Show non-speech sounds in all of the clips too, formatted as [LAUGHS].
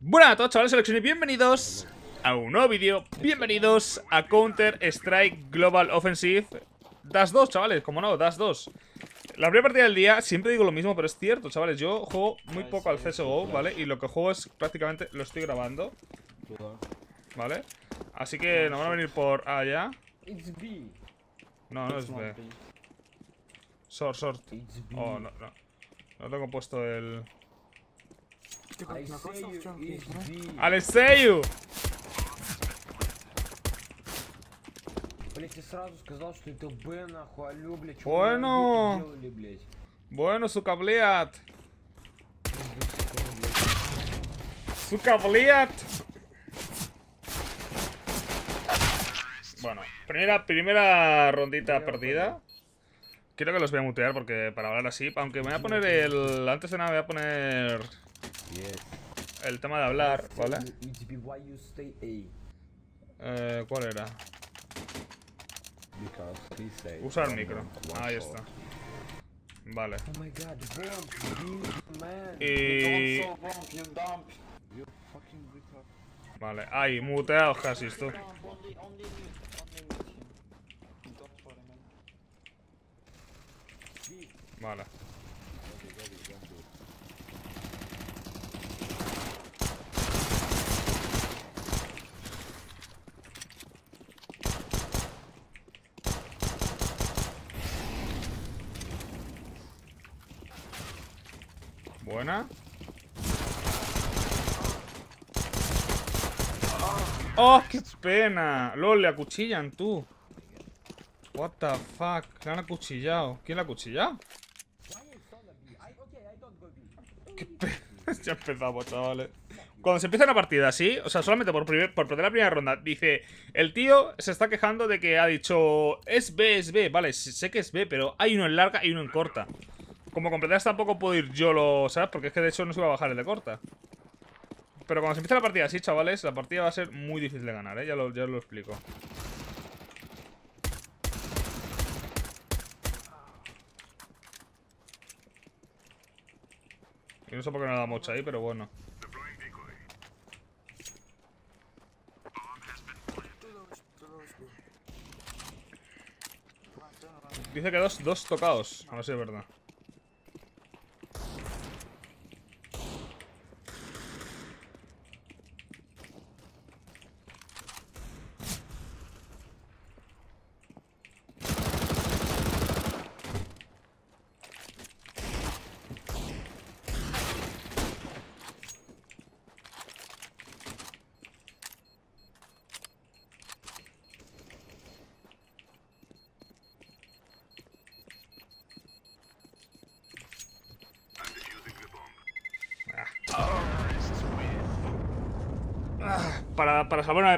Buenas a todos chavales, selección y bienvenidos a un nuevo vídeo Bienvenidos a Counter Strike Global Offensive Das 2, chavales, como no, Das 2 La primera partida del día, siempre digo lo mismo, pero es cierto, chavales Yo juego muy poco al CSGO, ¿vale? Y lo que juego es prácticamente, lo estoy grabando ¿Vale? Así que nos van a venir por allá. No, no es B B. Short. Oh, no, no No tengo puesto el... I say you it's B. ¡Alexeyu! Блять, я сразу сказал, что это Б, нахуй, алё, блять, Bueno. делали, блять? Bueno, su cableat Su cableat Bueno, primera, primera rondita perdida Quiero que los voy a mutear porque para hablar así Aunque me voy a poner el... Antes de nada me voy a poner El tema de hablar, ¿vale? Eh, ¿Cuál era? Usar micro Ahí está Vale. Y... Vale, ahí, muteados casi esto Dump, ¡Oh, qué pena! LOL, le acuchillan, tú. What the fuck? Le han acuchillado. ¿Quién le ha acuchillado? Qué pena. [LAUGHS] ya empezamos, chavales. Cuando se empieza una partida así, o sea, solamente por, primer- por perder la primera ronda, dice, el tío se está quejando de que ha dicho, es B, es B, vale, sé que es B, pero hay uno en larga y uno en corta. Como completas tampoco puedo ir yo lo, ¿sabes? Porque es que de hecho no se iba a bajar el de corta. Pero cuando se empieza la partida así, chavales, la partida va a ser muy difícil de ganar, ¿eh? Ya lo, ya os lo explico. Y no sé por qué no da mucho ahí, pero bueno. Dice que dos, dos tocados. A ver si es verdad.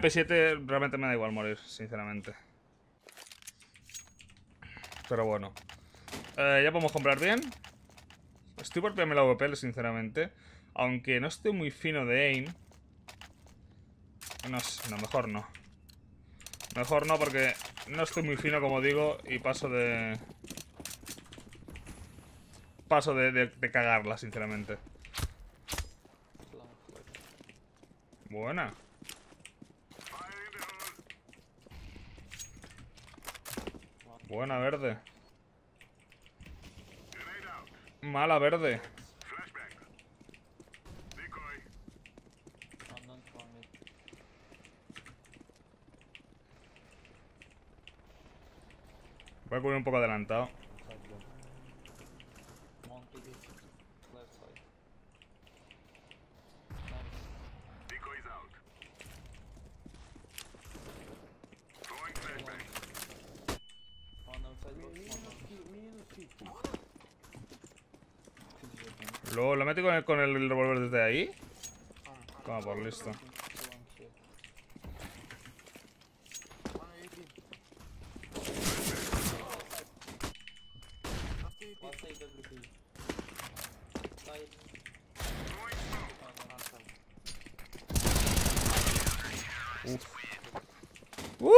Para, para salvar una MP7 realmente me da igual morir, sinceramente. Pero bueno. Eh, ya podemos comprar bien. Estoy por pillarme la VP, sinceramente. Aunque no estoy muy fino de aim. No, no, mejor no. Mejor no porque no estoy muy fino, como digo, y paso de... Paso de cagarla, sinceramente. Buena. Buena verde. Mala verde. Voy a cubrir un poco adelantado. Luego lo metí con el, con el revólver desde ahí. Toma por listo. Outside. ¡Uh!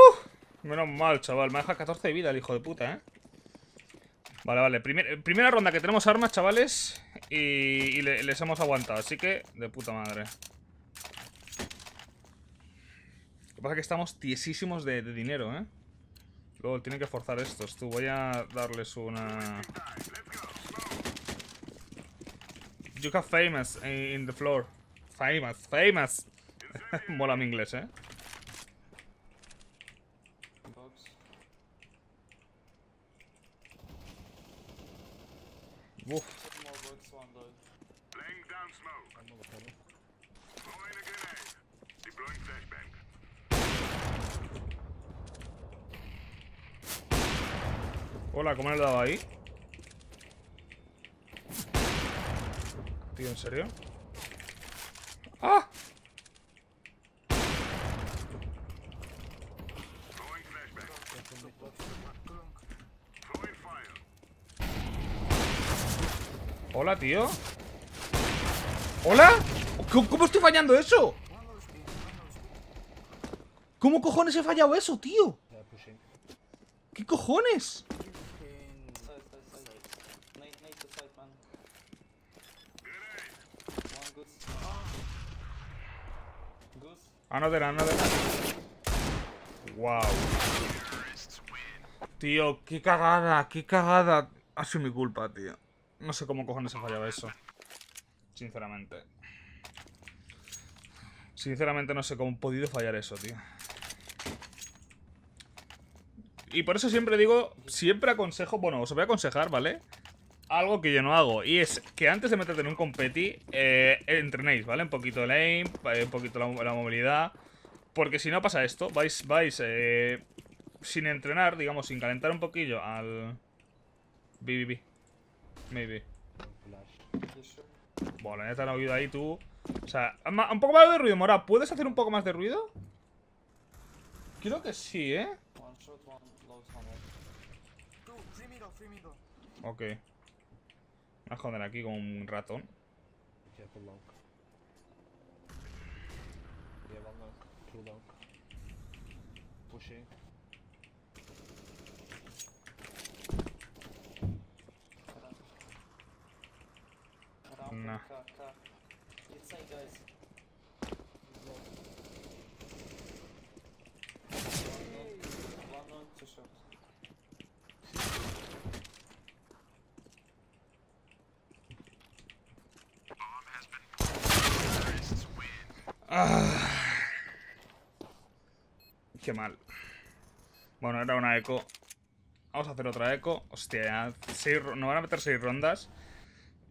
Menos mal, chaval. Me deja 14 de vida el hijo de puta, ¿eh? Vale, vale. Primer- primera ronda que tenemos armas, chavales. Y, y les hemos aguantado, así que de puta madre. Lo que pasa es que estamos tiesísimos de, de dinero, ¿eh? Luego tienen que forzar estos, tú. Voy a darles una... You have famous in the floor. Famous, famous. [LAUGHS] Mola mi inglés, ¿eh? ¿Cómo le he dado ahí? Tío, ¿en serio? ¡Ah! Hola, tío. ¿Hola? ¿Cómo, cómo estoy fallando eso? ¿Cómo cojones he fallado eso, tío? ¿Qué cojones? Another, another. Wow. Tío, qué cagada, qué cagada. Ha sido mi culpa, tío. No sé cómo cojones he fallado eso. Sinceramente. Sinceramente no sé cómo he podido fallar eso, tío. Y por eso siempre digo, siempre aconsejo, bueno, os voy a aconsejar, ¿vale? Algo que yo no hago. Y es que antes de meterte en un competi, eh, entrenéis, ¿vale? Un poquito el aim, eh, un poquito la, la movilidad. Porque si no pasa esto, vais, vais eh, sin entrenar, digamos, sin calentar un poquillo al... BBB. Maybe. Bueno, ya te han oído ahí tú. O sea, un poco más de ruido, Mora. ¿Puedes hacer un poco más de ruido? Creo que sí, ¿eh? Ok. A joder aquí como un ratón. Pushing. Nah. car, car. Inside, guys. One long, one long, two shot. Qué mal. Bueno, era una eco. Vamos a hacer otra eco. Hostia, nos van a meter seis rondas.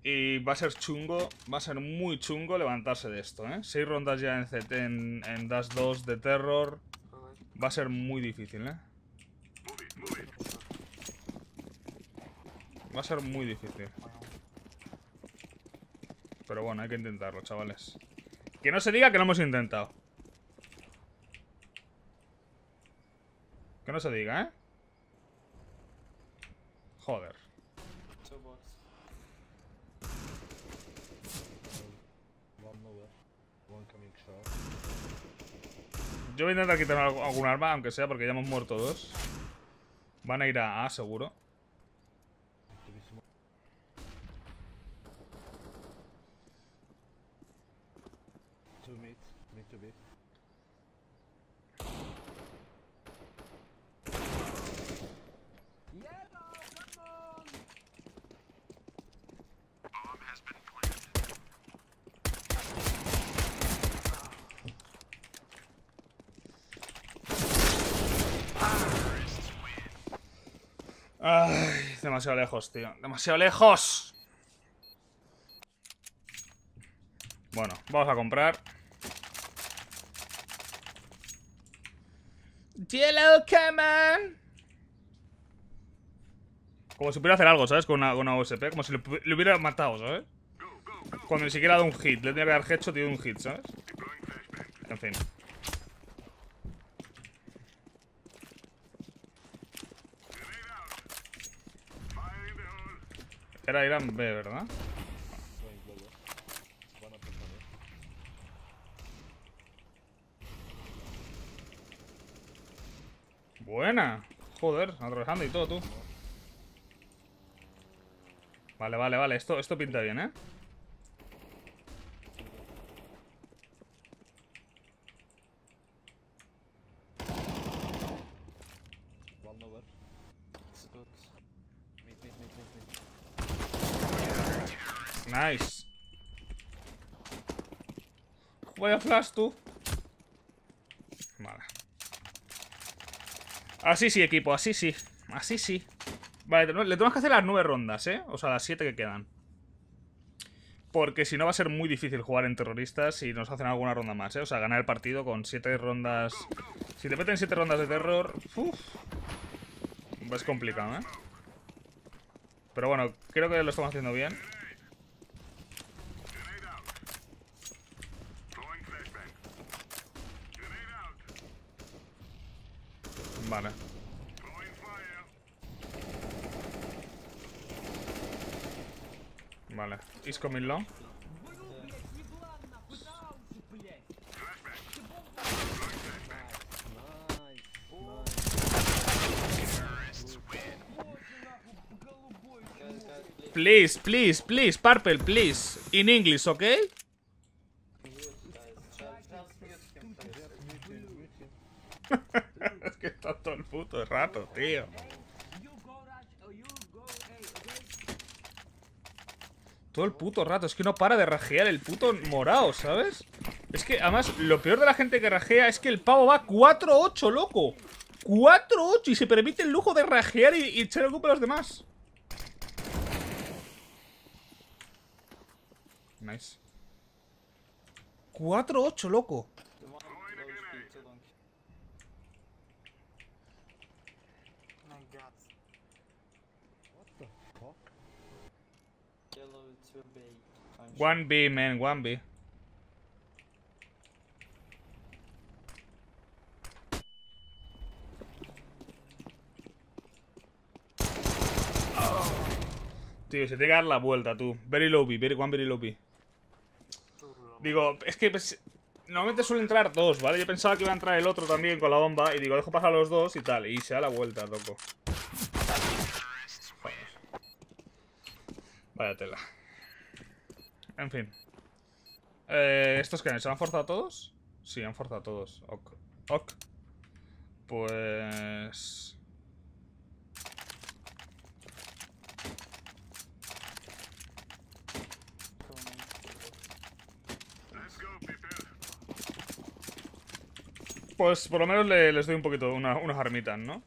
Y va a ser chungo, va a ser muy chungo levantarse de esto, ¿eh? Seis rondas ya en CT, en, en Dash 2 de Terror. Va a ser muy difícil, ¿eh? Va a ser muy difícil. Pero bueno, hay que intentarlo, chavales. Que no se diga que lo hemos intentado. Que no se diga, ¿eh? Joder. Yo voy a intentar quitar algún arma, aunque sea porque ya hemos muerto dos. Van a ir a A, seguro. To be small. Two mid. Mid to be. Ay, demasiado lejos, tío. Demasiado lejos. Bueno, vamos a comprar. Yellow Caman. Como si pudiera hacer algo, ¿sabes? Con una, con una. Como si le, le hubiera matado, ¿sabes? Cuando ni siquiera ha dado un hit. Le tenía que dar headshot y un hit, ¿sabes? En fin. Era Irán B, ¿verdad? Buena. Joder, atravesando y todo, tú. Vale, vale, vale. Esto, esto pinta bien, ¿eh? Vaya flash, tú. Vale. Así sí, equipo, así sí. Así sí. Vale, le tenemos que hacer las nueve rondas, ¿eh? O sea, las siete que quedan. Porque si no va a ser muy difícil jugar en terroristas si nos hacen alguna ronda más, ¿eh? O sea, ganar el partido con siete rondas... Si te meten siete rondas de terror... Uf, es complicado, ¿eh? Pero bueno, creo que lo estamos haciendo bien. Coming long. Please. Please, please, Purple, please. In English, ¿ok? Mute, guys. [LAUGHS] Just, just mute him, please. es que está todo el puto rato, tío. Todo el puto rato, es que no para de rajear el puto morado, ¿sabes? Es que además lo peor de la gente que rajea es que el pavo va 4-8, loco. 4-8 y se permite el lujo de rajear y, y echar el culpa a los demás. Nice. 4-8, loco. The one goes B, too long. My god. Yellow, two B. Fine. 1B, man, 1B. Tío, se tiene que dar la vuelta, tú. Very low B, very, one very low B. Digo, es que pues, normalmente suele entrar dos, ¿vale? Yo pensaba que iba a entrar el otro también con la bomba y digo, dejo pasar los dos y tal. Y se da la vuelta, loco. Vaya tela. En fin. Eh, ¿Estos qué? ¿Se han forzado todos? Sí, han forzado todos. Ok. Ok. Pues... Pues por lo menos le- les doy un poquito, una- unas armitas, ¿no?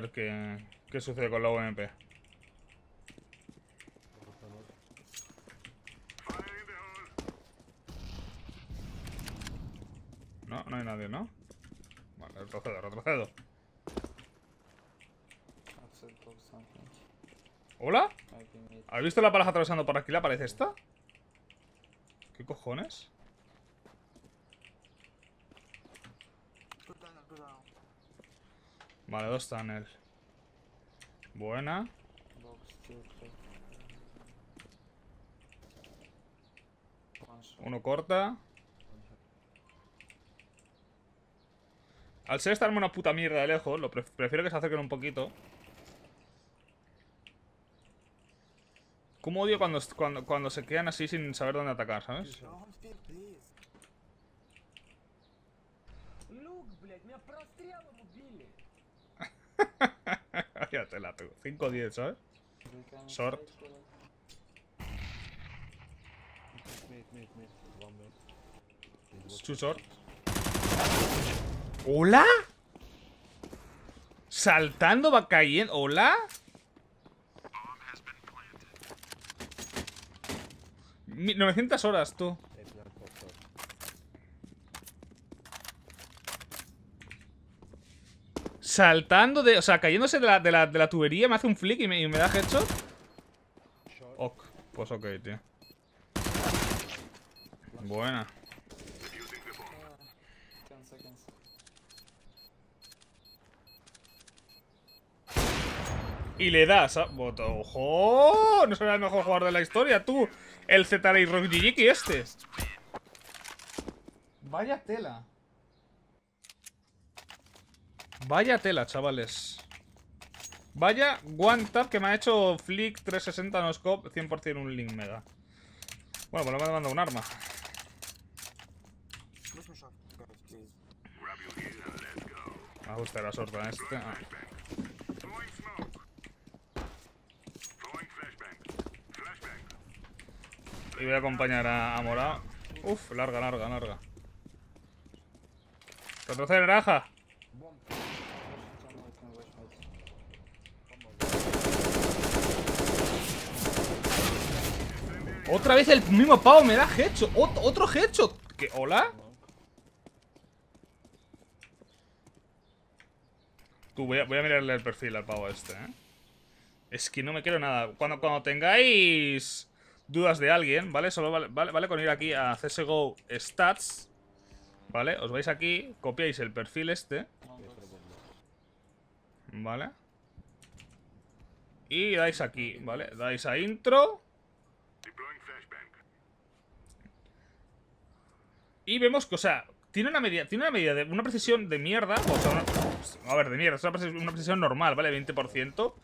Ver qué, qué sucede con la hole. No, no hay nadie, ¿no? Vale, retrocedo, retrocedo. ¿Hola? ¿Has visto la pareja atravesando por aquí? ¿La parece esta? ¿Qué cojones? Vale, dos tunnel. Buena. Uno corta. Al ser estarme una puta mierda de lejos, lo pref- prefiero que se acerquen un poquito. ¿Cómo odio cuando, cuando, cuando se quedan así sin saber dónde atacar, ¿sabes? Mid. One mid. Mid was- Too short. ¿Hola? Saltando va cayendo. ¿Hola? Mi- 900 horas, tú. Saltando de... O sea, cayéndose de la, de la, de la tubería, me hace un flick y me, y me da headshot. Ok. Pues ok, tío. Buena. Y le das a... ¡Ojo! No será el mejor jugador de la historia, tú. El Zetara y Rockjiki este. Vaya tela. Vaya tela, chavales. Vaya one tap que me ha hecho Flick 360 no scope 100% un link mega. Bueno, pues no me manda un arma. Me gusta la sorta este. Ah. Y voy a acompañar a, a Uf, larga, larga, larga. Retroceder, Raja. Otra vez el mismo pavo me da headshot. Ot- otro headshot. ¿Qué? ¿Hola? Tú, voy a, voy a mirarle el perfil al pavo este, ¿eh? Es que no me quiero nada. Cuando, cuando tengáis dudas de alguien, ¿vale? Solo vale, vale, vale con ir aquí a CSGO Stats, ¿vale? Os vais aquí, copiáis el perfil este, ¿vale? Y dais aquí, ¿vale? Dais a intro. Y vemos que, o sea, tiene una medida, tiene una medida de una precisión de mierda, o sea, una- a ver, de mierda, es una precisión, normal, ¿vale? 20%,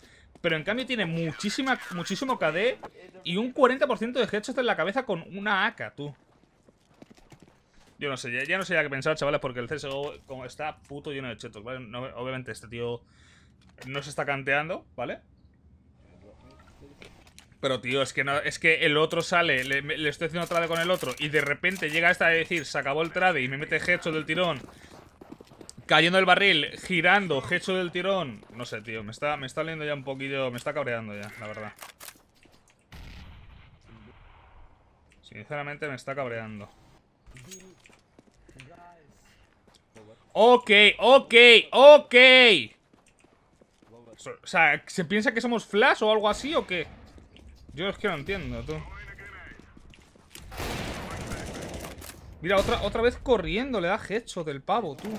pero en cambio tiene muchísima, muchísimo KD y un 40% de headshots en la cabeza con una AK, tú. Yo no sé, ya, no sé ya qué pensar, chavales, porque el CSGO como está puto lleno de chetos, ¿vale? Obviamente este tío no se está canteando, ¿vale? Pero tío, es que es que el otro sale, le, estoy haciendo trade con el otro y de repente llega esta a decir, se acabó el trade y me mete headshot del tirón. Cayendo el barril, girando, headshot del tirón. No sé, tío, me está, me está oliendo ya un poquillo, me está cabreando ya, la verdad. Sinceramente me está cabreando. Ok, ok, ok. O sea, ¿se piensa que somos Flash o algo así o qué? Yo es que no entiendo, tú. Mira, otra, otra vez corriendo, le da headshot del pavo, tú. No.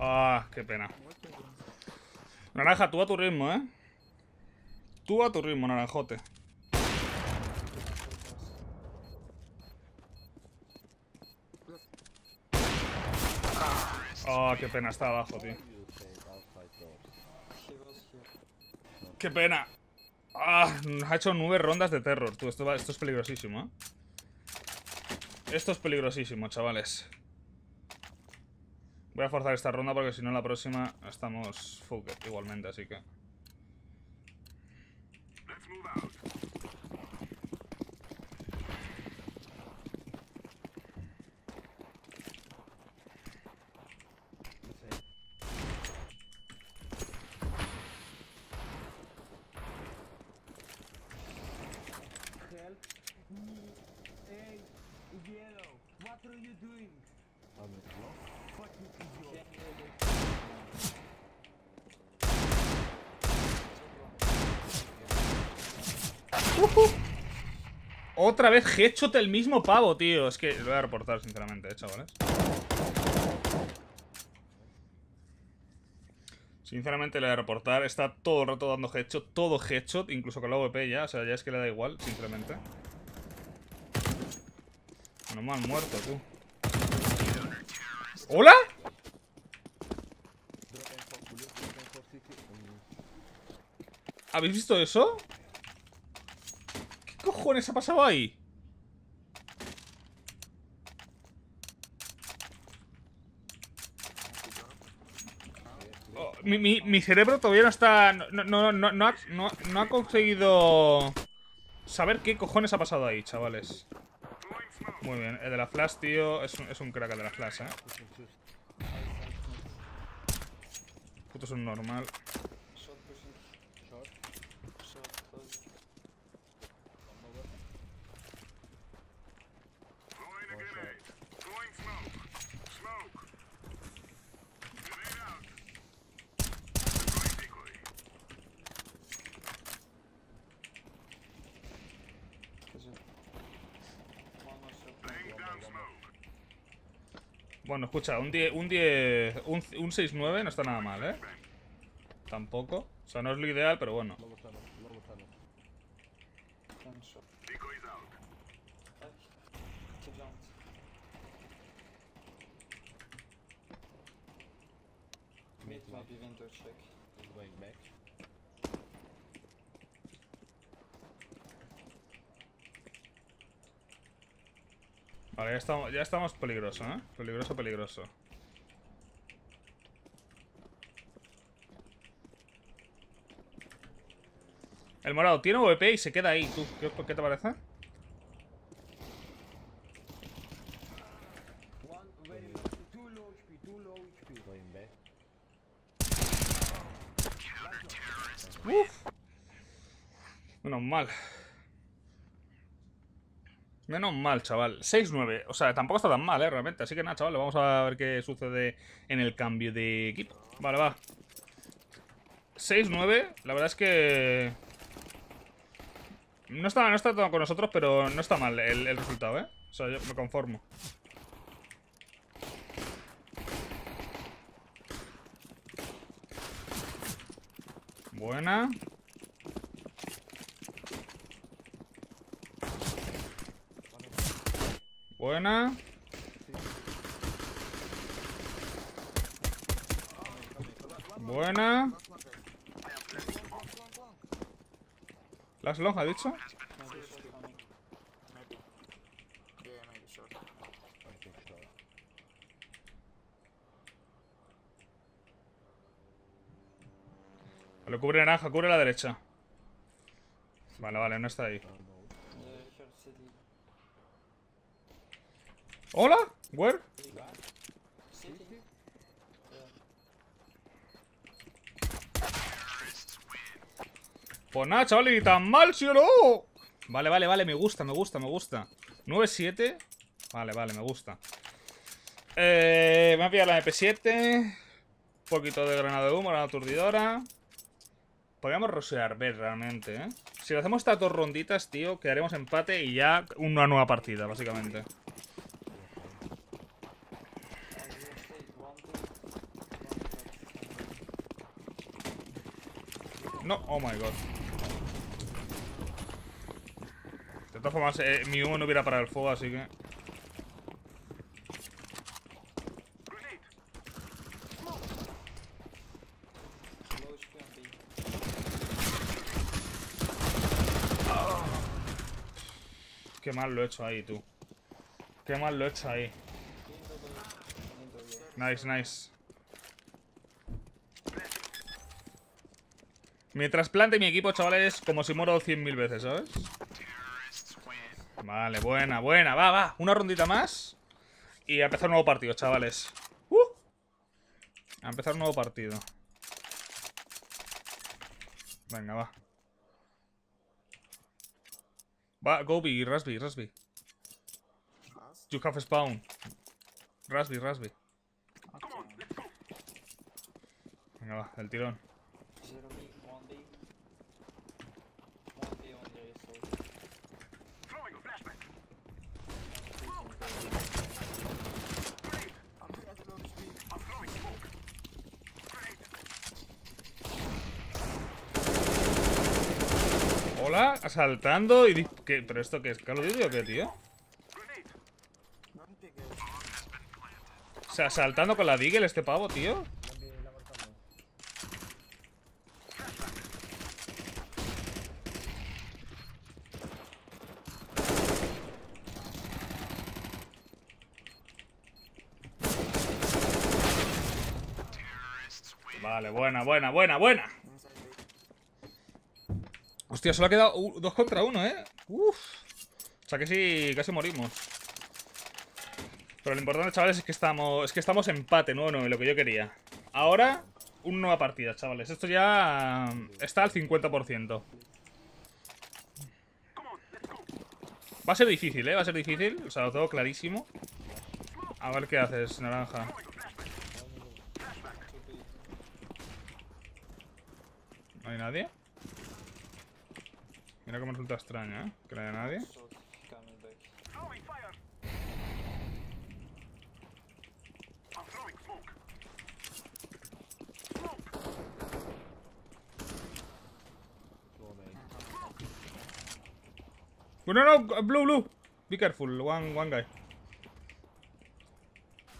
Ah, qué pena. Naranja, tú a tu ritmo, ¿eh? Tú a tu ritmo, naranjote. Ah, qué pena, está abajo, tío. Qué pena. Ah, ha hecho nueve rondas de terror. Esto, esto es peligrosísimo, ¿eh? Esto es peligrosísimo, chavales. Voy a forzar esta ronda porque si no la próxima estamos fucked igualmente, así que... Otra vez headshot el mismo pavo, tío. Es que lo voy a reportar, sinceramente, eh, chavales. Sinceramente le voy a reportar. Está todo el rato dando headshot. Todo headshot, incluso con la VP ya. O sea, ya es que le da igual, sinceramente. No me han muerto, tú. ¿Hola? ¿Habéis visto eso? ¿Qué cojones ha pasado ahí? Oh, mi, mi- mi cerebro todavía no está. No, no, no, no, ha, no ha conseguido saber qué cojones ha pasado ahí, chavales. Muy bien, el de la flash, tío, es un, es un crack el de la flash, eh. Puto es un normal. Escucha, un 10, un 10, un, un 6-9 no está nada mal, ¿eh? Tampoco. O sea, no es lo ideal, pero bueno. Vale, ya estamos, ya estamos peligroso, ¿eh? Peligroso, peligroso. El morado tiene VP y se queda ahí. ¿Tú qué, qué te parece? One very low, two low HP, two low HP. Going back. Uf. Menos mal. Menos mal, chaval. 6-9. O sea, tampoco está tan mal, ¿eh? Realmente. Así que nada, chaval. Vamos a ver qué sucede en el cambio de equipo. Vale, va. 6-9. La verdad es que... No está, no está todo con nosotros, pero no está mal el, el resultado, ¿eh? O sea, yo me conformo. Buena. Buena. Buena. Las long, ha dicho. Vale, cubre naranja, cubre la derecha. Vale, vale, no está ahí. Oh no. Yeah, here city. ¿Hola? ¿Where? Pues nada, chaval, ni tan mal, ¿sí o no? Vale, vale, vale, me gusta, me gusta, me gusta. 9-7. Vale, vale, me gusta. Eh, me voy a la MP7. Un poquito de granada de humo, granada aturdidora. Podríamos rosear, ver realmente, ¿eh? Si lo hacemos estas dos ronditas, tío, quedaremos empate y ya una nueva partida, básicamente. I will stay one day. No, oh my god. De todas formas, eh, mi humo no hubiera parado el fuego, así que... Qué mal lo he hecho ahí, tú. Qué mal lo he hecho ahí. Nice, nice. Mientras plante mi equipo, chavales, como si muero 100.000 veces, ¿sabes? Vale, buena, buena. Va, va. Una rondita más. Y a empezar un nuevo partido, chavales. ¡Uh! A empezar un nuevo partido. Venga, va. Va, Gobi, Rasby, Rasby. You have spawn. Rasby, Rasby. Venga, va, el tirón. Zero B, one B. One B on the so Throwing a flashback. I'm here at low HP. I'm throwing smoke. Grenade. Hola, asaltando y... ¿Qué? ¿Pero esto qué es? ¿Call Duty o qué, tío? O sea, asaltando con la Deagle este pavo, tío. Vale, buena, buena, buena, buena. Hostia, solo ha quedado dos contra uno, ¿eh? Uf. O sea que sí, casi morimos. Pero lo importante, chavales, es que estamos, es que estamos empate, no, no, lo que yo quería. Ahora, una nueva partida, chavales. Esto ya está al 50%. Come on, let's go. Va a ser difícil, ¿eh? Va a ser difícil. O sea, lo tengo clarísimo. A ver qué haces, naranja. ¿No hay nadie? Mira cómo resulta extraño, ¿eh? Que no haya nadie. Main. No, no, blue, blue. Be careful, one, one guy.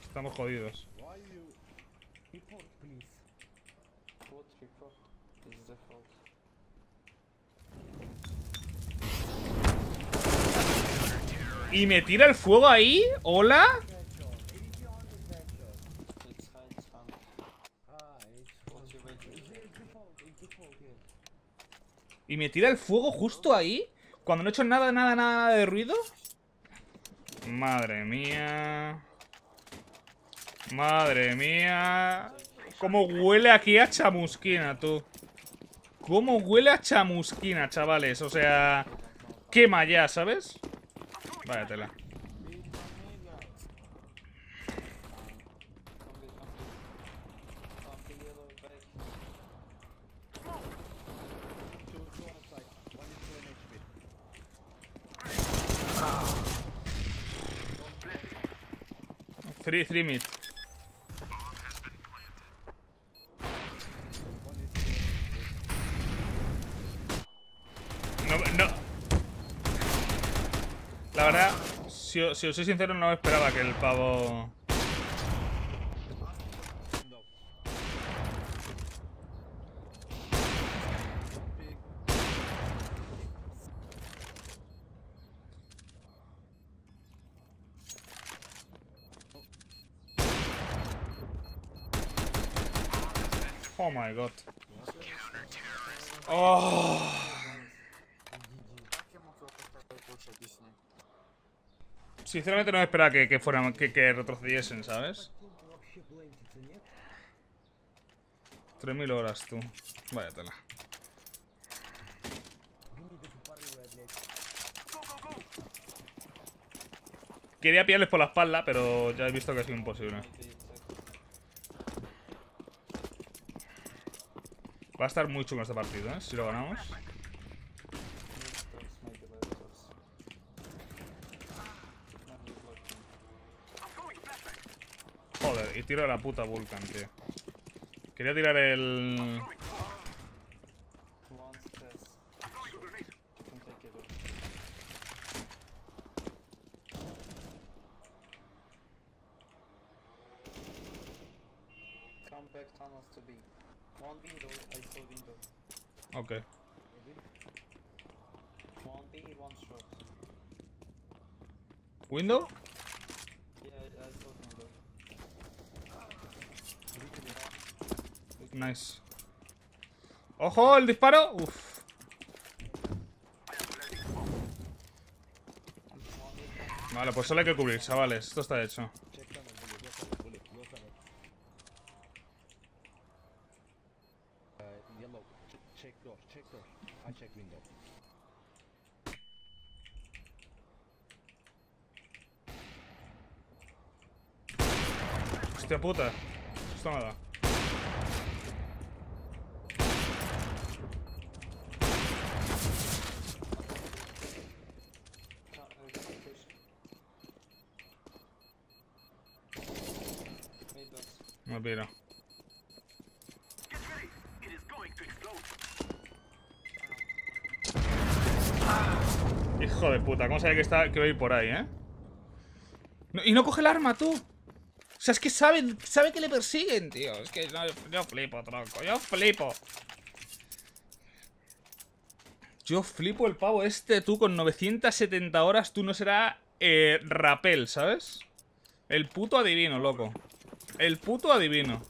Estamos jodidos. Report, please. What report is the fault? ¿Y me tira el fuego ahí? ¿Hola? ¿Y me tira el fuego justo ahí? Cuando no he hecho nada, nada, nada de ruido. Madre mía. Madre mía. ¿Cómo huele aquí a chamusquina, tú? ¿Cómo huele a chamusquina, chavales? O sea, quema ya, ¿sabes? Vaya tela. Something yellow back. Three, three mid. No, no. La verdad, si, os soy sincero, no esperaba que el pavo... Oh my god. Oh. Sinceramente no esperaba que, que fueran, que, que retrocediesen, ¿sabes? 3000 horas, tú. Vaya tela. Quería pillarles por la espalda, pero ya he visto que ha sido imposible. Va a estar muy chulo este partido, ¿eh? Si lo ganamos. Tiro a la puta Vulcan, tío. Quería tirar el... One stairs. You can take it off. Come back tunnels to B. One window, I saw window. Ok. One B, one short. ¿Window? Yeah, I, I saw window. Nice. ¡Ojo! ¡El disparo! Uf. Vale, pues solo hay que cubrir, chavales. Esto está hecho. Uh, yellow. Ch- check door. Check door. I check window. Hostia puta. Esto nada. Ca- uh, push. Mid doors. Me piro. Get ready. It is going to Hijo de puta, ¿cómo sabe que, está, que va a ir por ahí, eh? Y no coge el arma, tú. O sea, es que sabe, sabe que le persiguen, tío. Es que yo flipo, tronco. Yo flipo. Yo flipo el pavo este, tú, con 970 horas, tú no será eh, rapel, ¿sabes? El puto adivino, loco. El puto adivino.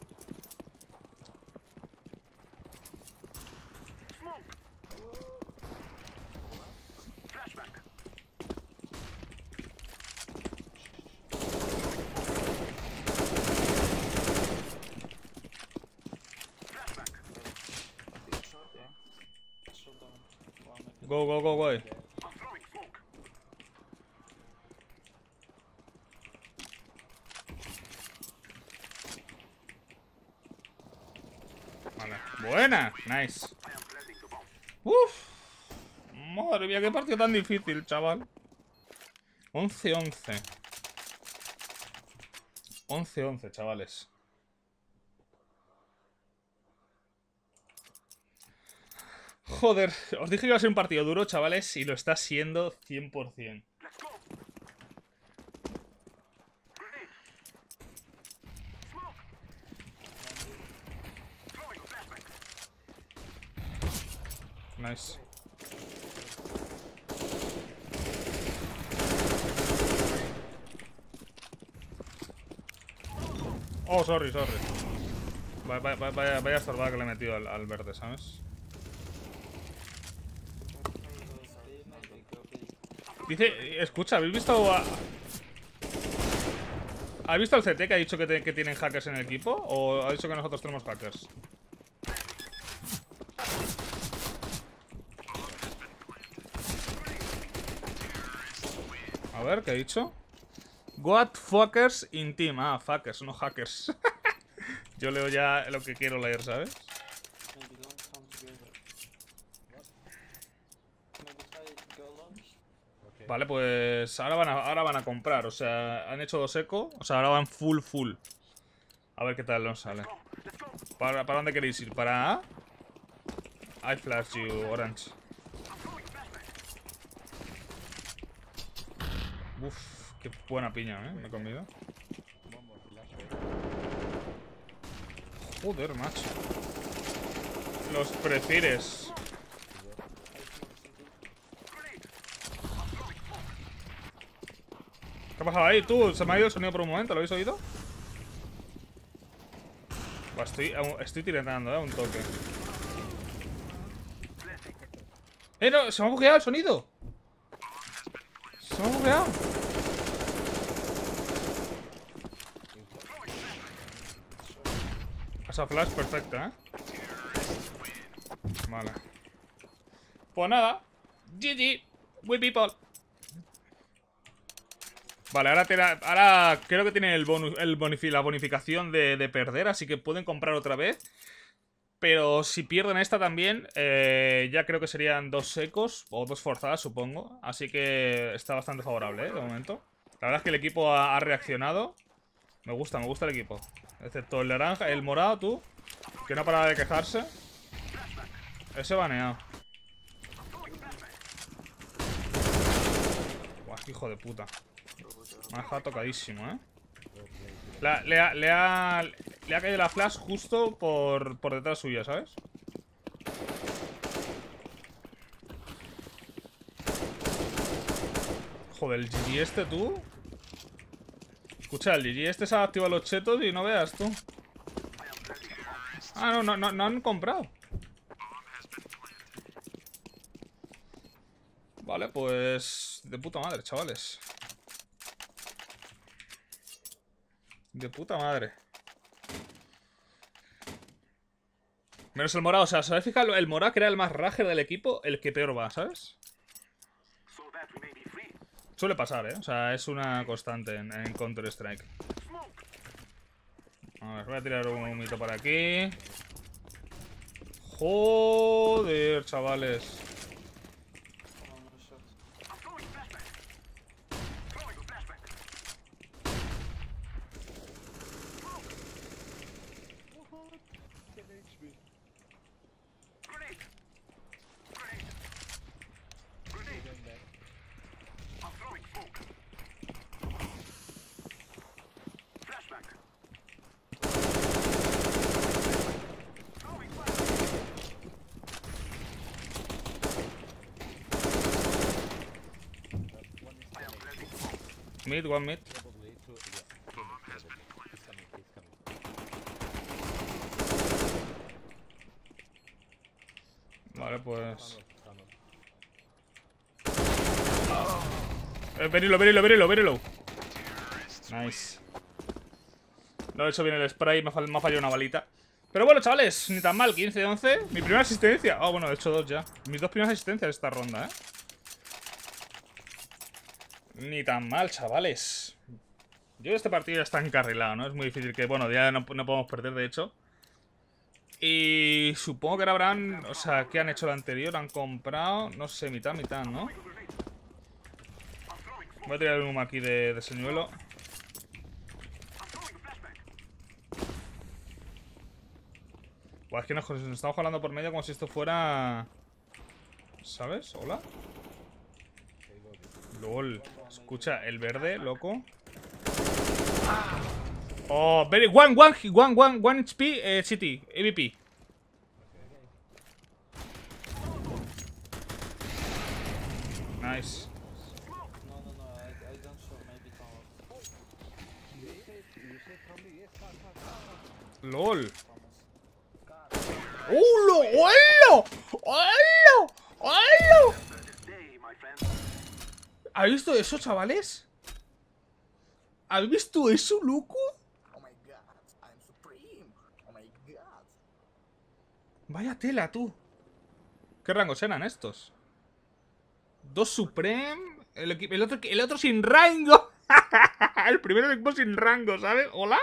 Go, go, go, go. Buena. Nice. Uf. Madre mía, qué partido tan difícil, chaval. 11-11. 11-11, chavales. Joder, os dije que iba a ser un partido duro, chavales, y lo está siendo 100%. Sorry, sorry. Vaya, vaya, vaya, que le he metido al, verde, ¿sabes? Dice, escucha, ¿habéis visto a... ¿Has visto al CT que ha dicho que, que tienen hackers en el equipo? ¿O ha dicho que nosotros tenemos hackers? A ver, ¿qué ha dicho? What fuckers in team. Ah, fuckers, no hackers. [LAUGHS] Yo leo ya lo que quiero leer, ¿sabes? Vale, pues ahora van, a, ahora van a comprar. O sea, han hecho dos eco. O sea, ahora van full, full. A ver qué tal nos sale. ¿Para, para dónde queréis ir? ¿Para A? I flash you, Orange. Uf, qué buena piña, ¿eh? Me he comido. Joder, macho. Los prefieres. ¿Qué ha pasado ahí? ¿Tú? ¿Se me ha ido el sonido por un momento? ¿Lo habéis oído? Estoy, aún- estoy tiritando, ¿eh? Un toque. ¡Eh, no! ¡Se me ha bugueado el sonido! ¡Se me ha bugueado! Esa flash perfecta, ¿eh? Vale. Pues nada. GG. We people. Vale, ahora, creo que tiene el la bonificación de, de perder, así que pueden comprar otra vez. Pero si pierden esta también, eh, ya creo que serían dos secos o dos forzadas, supongo. Así que está bastante favorable, ¿eh? De momento. La verdad es que el equipo ha reaccionado. Me gusta, me gusta el equipo. Excepto el naranja, el morado, tú. Que no paraba de quejarse. Ese baneado. Buah, hijo de puta. Me ha dejado tocadísimo, ¿eh? La- le, ha, le, ha, le caído la flash justo por, por detrás suya, ¿sabes? Joder, el GG este, tú. Escucha, el este se ha activado los chetos y no veas tú. Ah, no, no, no, no han comprado. Vale, pues... De puta madre, chavales. De puta madre. Menos el morado, o sea, ¿sabes fijar? El morado que era el más rager del equipo, el que peor va, ¿sabes? Suele pasar, ¿eh? O sea, es una constante en, Counter-Strike. A ver, voy a tirar un humito para aquí. Joder, chavales. Mid, one mid. Vale, pues. Eh, venilo, venilo, venilo, venilo. Nice. No he hecho bien el spray, me ha, fallado una balita. Pero bueno, chavales, ni tan mal, 15 de 11. Mi primera asistencia. Ah, bueno, he hecho dos ya. Mis dos primeras asistencias de esta ronda, ¿eh? Ni tan mal, chavales. Yo este partido ya está encarrilado, ¿no? Es muy difícil que... Bueno, ya no, no podemos perder, de hecho. Y supongo que ahora habrán... O sea, ¿qué han hecho lo anterior? Han comprado... No sé, mitad, mitad, ¿no? Voy a tirar un humo aquí de, de señuelo. Buah, es que nos, nos estamos jalando por medio como si esto fuera... ¿Sabes? Hola. LOL. Escucha, el verde, loco. Oh, very one, one, one, one, one HP, eh, City, MVP. Nice. LOL. ¡Hola! ¡Hola! ¡Hola! ¿Habéis visto eso, chavales? ¿Habéis visto eso, loco? Oh. Oh. Vaya tela, tú. ¿Qué rangos eran estos? Dos Supreme. El, otro, el otro sin rango. [LAUGHS] el primero equipo sin rango, ¿sabes? Hola.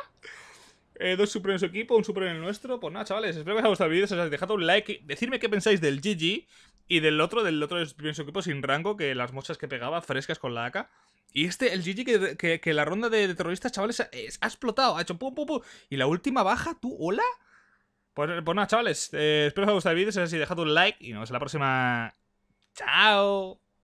Eh, dos Supreme en su equipo, un Supreme en el nuestro. Pues nada, chavales, espero que os haya gustado el vídeo. Si os ha dejado un like. Decidme qué pensáis del GG y del otro, del otro en su equipo sin rango, que las mochas que pegaba frescas con la AK. Y este, el GG, que, que- la ronda de, terroristas, chavales, ha, es- explotado. Ha hecho pum, pum, pum. Y la última baja, tú, hola. Pues, pues nada, chavales, eh, espero que os haya gustado el vídeo. Si es así, dejad un like y nos vemos en la próxima. Chao.